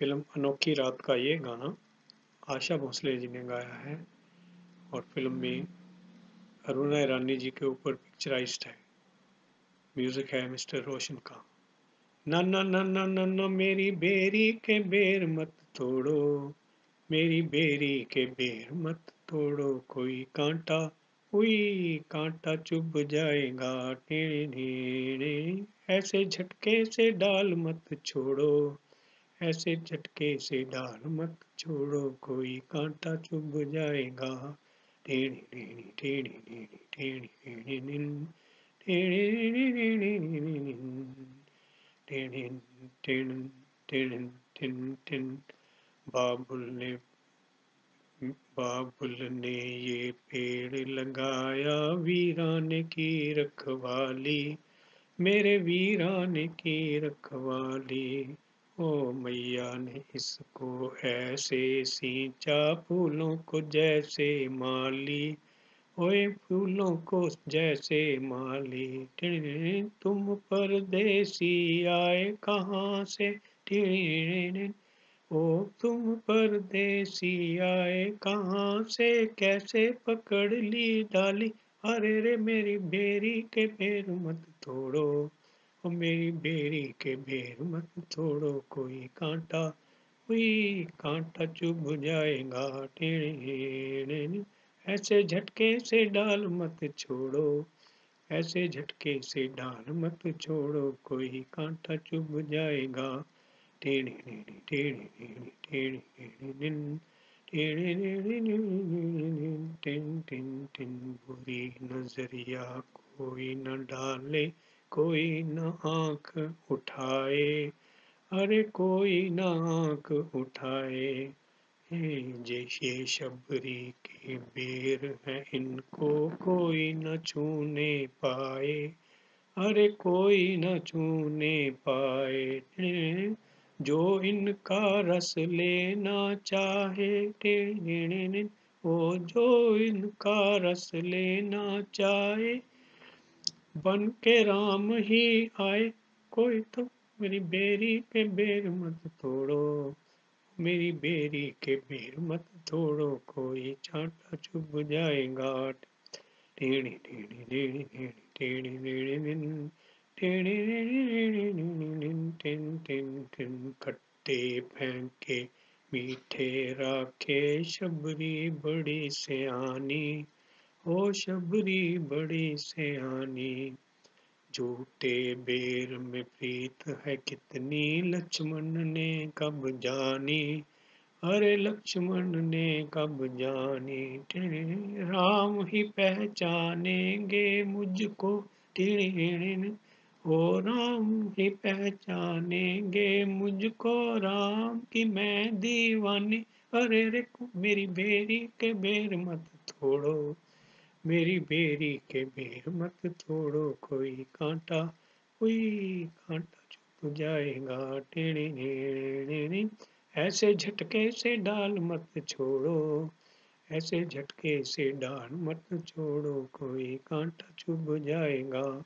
Film अनोखी रात का ये गाना आशा भोसले जी ने गाया है और फ़िल्म में अरुणा ईरानी जी के ऊपर पिक्चराइज्ड है। म्यूज़िक है मिस्टर रोशन का। ना ना ना ना ना ना, मेरी बेरी के बेर मत तोड़ो। मेरी बेरी के बेर मत तोड़ो। कोई कांटा हुई कांटा चुभ जाएगा टेढ़े ऐसे झटके से डाल मत छोड़ो। ऐसे झटके से डाल मत छोड़ो कोई कांटा चुभ जाएगा टेढ़ी टेढ़ी टेढ़ी टेढ़ी टेढ़ी टेढ़ी टेढ़ी बाबुल ने बाबुल ने ये पेड़ लगाया वीरान की रखवाली मेरे वीरान की रखवाली ओ मैया ने इसको ऐसे सींचा, फूलों को जैसे माली, ओए फूलों को जैसे माली। तुम परदेसी आए कहाँ से? ओ तुम परदेसी आए कहाँ से? कैसे पकड़ ली डाली? अरे रे मेरी बेरी के पैर मत तोड़ो। मेरी बेरी के बेर मत छोड़ो कोई कांटा हुई कांटा चुभ जाएगा ऐसे झटके से डाल मत छोड़ो, ऐसे झटके से डाल मत छोड़ो कोई कांटा चुभ जाएगा टेढ़े टेढ़े टेढ़े टेढ़े बुरी नज़रिया कोई न डाले कोई न आँख उठाए, अरे कोई न आँख उठाए। जैसे शबरी के बेर है, इनको कोई न छूने पाए। अरे कोई न छूने पाए जो इनका रस लेना चाहे। वो जो इनका रस लेना चाहे बन के राम ही आए। कोई तो मेरी बेरी के बेर मत तोड़ो, मेरी बेरी के बेर मत तोड़ो। कोई चाटा चुभ जाएगा टेढ़ी फेंके, मीठे राखे, शबरी बड़ी सियानी। ओ शबरी बड़ी सियानी, झूठे बेर में प्रीत है कितनी? लक्ष्मण ने कब जानी? अरे लक्ष्मण ने कब जानी? राम ही पहचानेंगे मुझको। ओ राम ही पहचानेंगे मुझको। राम की मैं दीवानी। अरे रे मेरी बेरी के बेर मत छोड़ो। मेरी बेरी के बेर मत छोड़ो कोई कांटा कोई कांटा चुप जाएगा। टेढ़े ऐसे झटके से डाल मत छोड़ो, ऐसे झटके से डाल मत छोड़ो, कोई कांटा चुभ जाएगा।